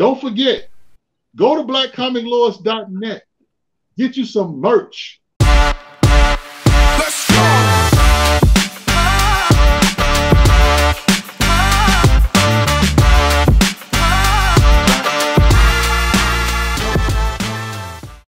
Don't forget, go to blackcomiclaws.net. Get you some merch.